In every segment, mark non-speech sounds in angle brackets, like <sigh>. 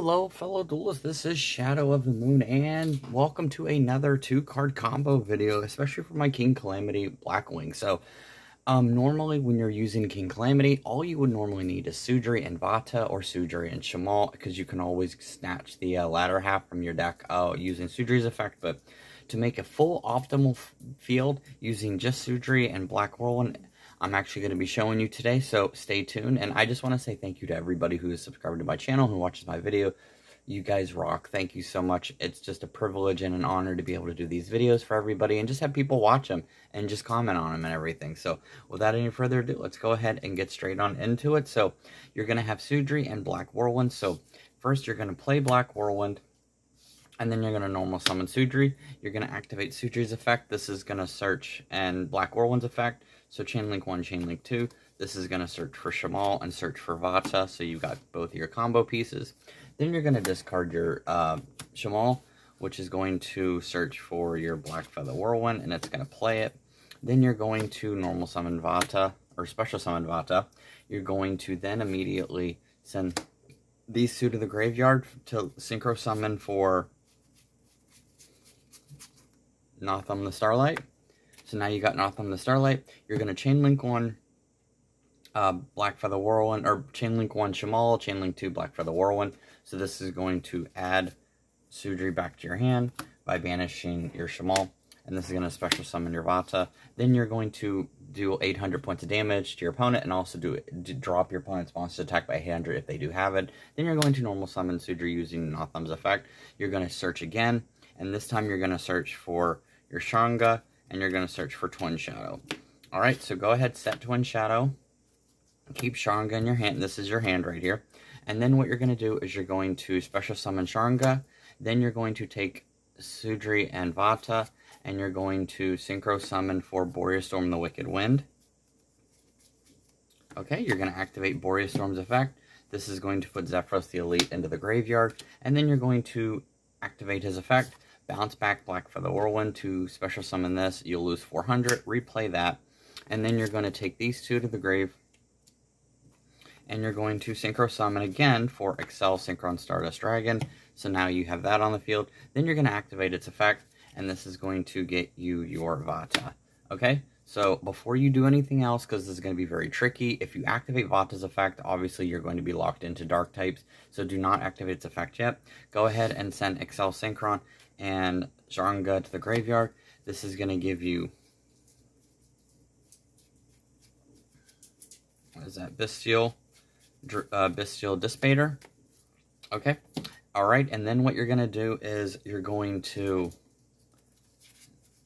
Hello, fellow duelists. This is Shadow of the Moon, and welcome to another two-card combo video, especially for my King Calamity Blackwing. So, um, normally when you're using King Calamity, all you would normally need is Sudri and Vata, or Sudri and Shamal, because you can always snatch the uh, latter half from your deck uh, using Sudri's effect, but to make a full optimal field using just Sudri and Black Whirlwind, I'm actually going to be showing you today, so stay tuned. And I just want to say thank you to everybody who is subscribed to my channel, who watches my video. You guys rock. Thank you so much. It's just a privilege and an honor to be able to do these videos for everybody and just have people watch them and just comment on them and everything. So without any further ado, let's go ahead and get straight on into it. So you're going to have Sudri and Black Whirlwind. So first you're going to play Black Whirlwind and then you're going to normal summon Sudri. You're going to activate Sudri's effect. This is going to search and Black Whirlwind's effect. So chain link 1, chain link 2. This is going to search for Shamal and search for Vata. So you've got both of your combo pieces. Then you're going to discard your uh, Shamal, which is going to search for your Black Feather Whirlwind, and it's going to play it. Then you're going to normal summon Vata, or special summon Vata. You're going to then immediately send these two to the graveyard to synchro summon for Nothung the Starlight. So now you got Nothung the Starlight. You're going to chain link one uh, Black Feather Whirlwind, or chain link one Shamal, chain link two Black Feather Whirlwind. So this is going to add Sudri back to your hand by banishing your Shamal. And this is going to special summon your Vata. Then you're going to do 800 points of damage to your opponent and also do, do drop your opponent's monster attack by 800 if they do have it. Then you're going to normal summon Sudri using Nothung's effect. You're going to search again, and this time you're going to search for your Sharanga, and you're going to search for Twin Shadow. Alright, so go ahead, set Twin Shadow. Keep Sharanga in your hand. This is your hand right here. And then what you're going to do is you're going to special summon Sharanga. Then you're going to take Sudri and Vata. And you're going to synchro summon for Boreas Storm the Wicked Wind. Okay, you're going to activate Boreas Storm's effect. This is going to put Zephyros the Elite into the graveyard. And then you're going to activate his effect. Bounce back Black Feather Whirlwind to special summon this. You'll lose 400. Replay that. And then you're going to take these two to the grave. And you're going to Synchro Summon again for Excel Synchron Stardust Dragon. So now you have that on the field. Then you're going to activate its effect. And this is going to get you your Vata. Okay? So before you do anything else, because this is going to be very tricky, if you activate Vata's effect, obviously you're going to be locked into dark types. So do not activate its effect yet. Go ahead and send Excel Synchron and Sharanga to the graveyard. This is going to give you, what is that, Bestial, uh, Bestial Dissipator. Okay, alright, and then what you're going to do is you're going to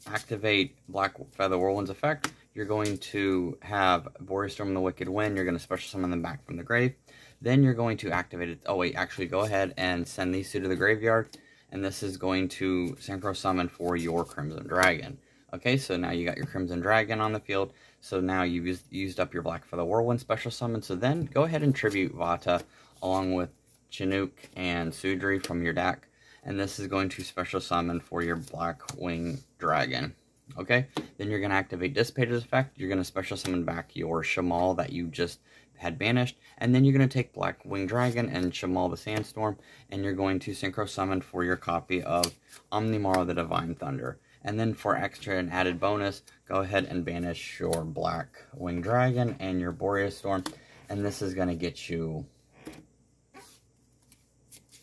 activate Black Feather Whirlwind's effect. You're going to have Boreas Storm the Wicked Wind. You're going to special summon them back from the grave. Then you're going to activate it. Oh, wait, actually, go ahead and send these two to the graveyard and this is going to Synchro Summon for your Crimson Dragon. Okay, so now you got your Crimson Dragon on the field, so now you've used, used up your Black Feather Whirlwind special summon, so then go ahead and tribute Vata along with Chinook and Sudri from your deck, and this is going to special summon for your Black Wing Dragon. Okay, then you're going to activate Dissipator's effect, you're going to special summon back your Shamal that you just had banished. And then you're going to take Black Winged Dragon and Shamal the Sandstorm, and you're going to Synchro Summon for your copy of Omnimaro the Divine Thunder. And then for extra and added bonus, go ahead and banish your Black Winged Dragon and your Boreas Storm. And this is going to get you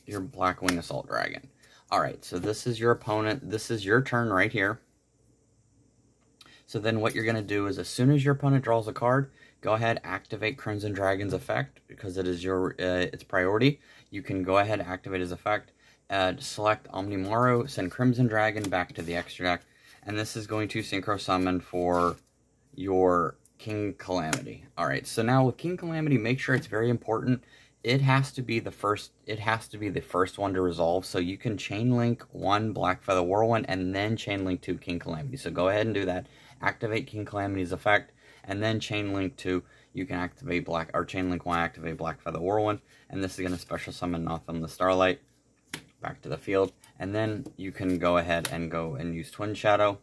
your Black Wing Assault Dragon. Alright, so this is your opponent. This is your turn right here. So then what you're going to do is as soon as your opponent draws a card, go ahead, activate Crimson Dragon's effect because it is your uh, its priority. You can go ahead, activate his effect, uh, select Omnimaro, send Crimson Dragon back to the extra deck, and this is going to Synchro Summon for your King Calamity. Alright, so now with King Calamity, make sure it's very important. It has to be the first it has to be the first one to resolve. So you can chain link one Black Feather Whirlwind and then chain link two King Calamity. So go ahead and do that. Activate King Calamity's effect and then chain link 2, you can activate black, or chain link 1, activate Black Feather Whirlwind, and this is going to special summon Nothung the Starlight back to the field, and then you can go ahead and go and use Twin Shadow,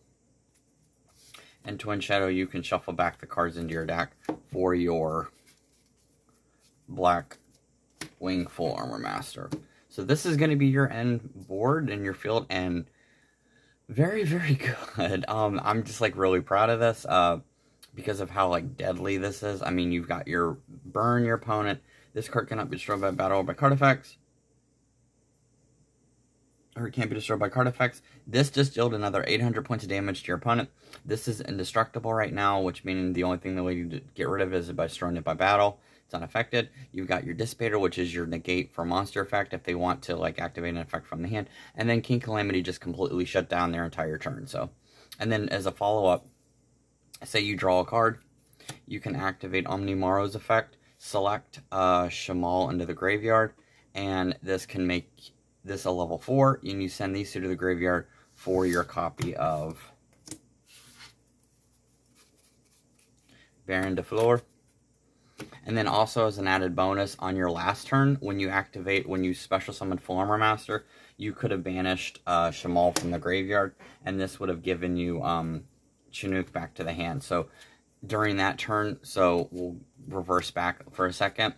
and Twin Shadow, you can shuffle back the cards into your deck for your Black Wing Full Armor Master. So this is going to be your end board in your field, and very, very <laughs> good. Um, I'm just, like, really proud of this, uh, because of how, like, deadly this is. I mean, you've got your burn your opponent. This card cannot be destroyed by battle or by card effects or it can't be destroyed by card effects. This just dealt another 800 points of damage to your opponent. This is indestructible right now, which means the only thing the way you get rid of is by destroying it by battle. It's unaffected. You've got your Dissipator, which is your negate for monster effect if they want to like activate an effect from the hand. And then King Calamity just completely shut down their entire turn. So, And then as a follow-up, say you draw a card, you can activate Omni Omnimaro's effect, select uh, Shamal into the graveyard, and this can make this a level 4, and you send these two to the graveyard for your copy of Baronne de Fleur. And then also as an added bonus, on your last turn, when you activate, when you special summon Full Armor Master, you could have banished uh, Shamal from the graveyard, and this would have given you um, Chinook back to the hand. So during that turn, so we'll reverse back for a second.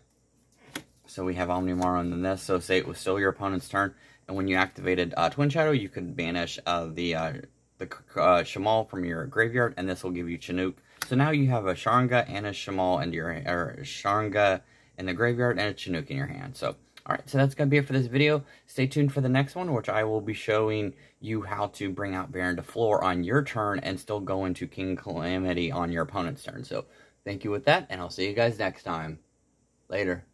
So we have Omnimaro and then this. So say it was still your opponent's turn, and when you activated uh, Twin Shadow, you could banish uh, the uh, the uh, Shamal from your graveyard, and this will give you Chinook. So now you have a Sharanga and a Shamal and your or Sharanga in the graveyard and a Chinook in your hand. So, alright, so that's going to be it for this video. Stay tuned for the next one, which I will be showing you how to bring out Baronne de Fleur on your turn and still go into King Calamity on your opponent's turn. So, thank you with that, and I'll see you guys next time. Later.